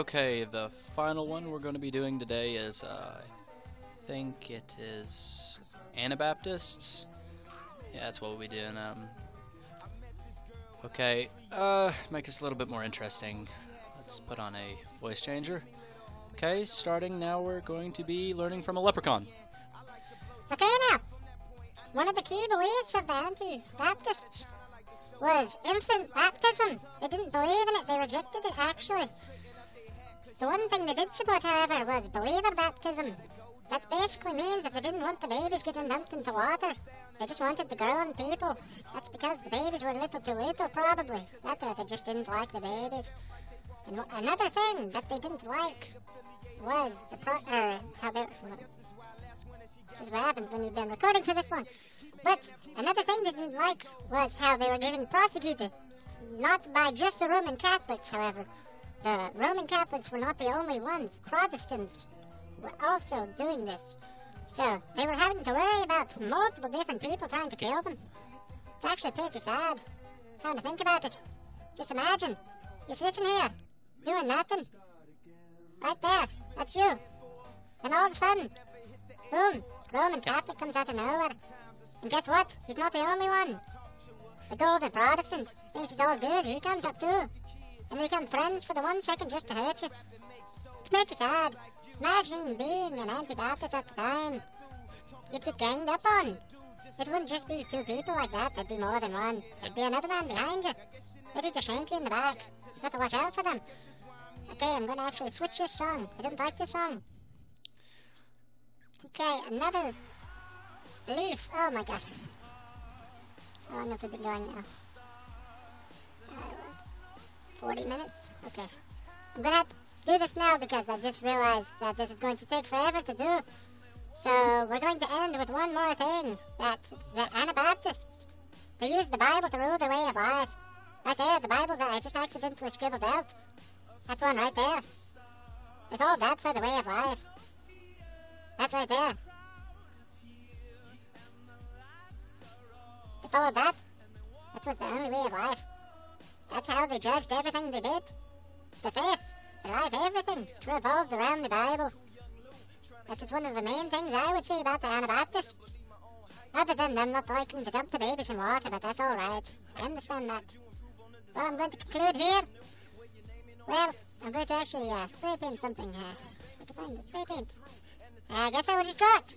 Okay, the final one we're going to be doing today is, uh, I think it is Anabaptists. Yeah, that's what we'll be doing. Um, okay, uh, make this a little bit more interesting. Let's put on a voice changer. Okay, starting now, we're going to be learning from a leprechaun. Okay now, one of the key beliefs of the Anabaptists was infant baptism. They didn't believe in it, they rejected it actually. The one thing they did support, however, was believer baptism. That basically means that they didn't want the babies getting dumped into water. They just wanted the growing people. That's because the babies were a little too little, probably. That's why they just didn't like the babies. And another thing that they didn't like was the pro- er, how they this is what happens when you've been recording for this one. But another thing they didn't like was how they were getting prosecuted. Not by just the Roman Catholics, however. The Roman Catholics were not the only ones. Protestants were also doing this. So they were having to worry about multiple different people trying to kill them. It's actually pretty sad. Trying to think about it. Just imagine, you're sitting here, doing nothing. Right there, that's you. And all of a sudden, boom, Roman Catholic comes out of nowhere. And guess what? He's not the only one. The golden Protestant thinks it's all good. He comes up too. And become friends for the one second just to hurt you. It's pretty sad. Imagine being an Anabaptist at the time. You'd get ganged up on. It wouldn't just be two people like that, there'd be more than one. There'd be another man behind you, ready to shank you in the back. You got to watch out for them. Okay, I'm gonna actually switch this song. I didn't like this song. Okay, another leaf. Oh my god. How long have we been going now? Uh, 40 minutes? Okay. I'm gonna do this now because I just realized that this is going to take forever to do. So we're going to end with one more thing. That the Anabaptists, they use the Bible to rule their way of life. Right there, the Bible that I just accidentally scribbled out. That's one right there. They follow that for the way of life. That's right there. They followed that. That was the only way of life. That's how they judged everything they did. The faith, the life, everything revolved around the Bible. That is one of the main things I would say about the Anabaptists. Other than them not liking to dump the babies in water, but that's alright. I understand that. So I'm going to conclude here. Well, I'm going to actually uh, spray paint something. Uh, I can find the spray paint. I guess I will just draw it.